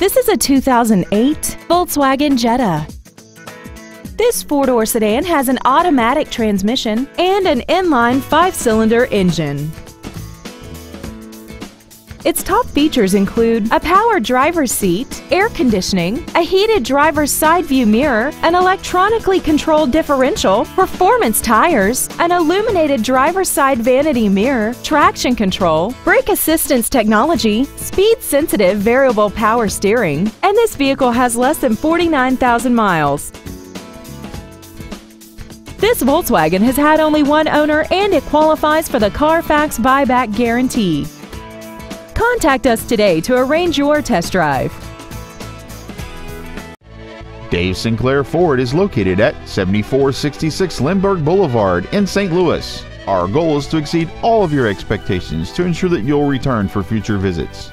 This is a 2008 Volkswagen Jetta. This four-door sedan has an automatic transmission and an inline five-cylinder engine. Its top features include a power driver's seat, air conditioning, a heated driver's side view mirror, an electronically controlled differential, performance tires, an illuminated driver's side vanity mirror, traction control, brake assistance technology, speed-sensitive variable power steering, and this vehicle has less than 49,000 miles. This Volkswagen has had only one owner and it qualifies for the Carfax buyback guarantee. Contact us today to arrange your test drive. Dave Sinclair Ford is located at 7466 Lindbergh Boulevard in St. Louis. Our goal is to exceed all of your expectations to ensure that you'll return for future visits.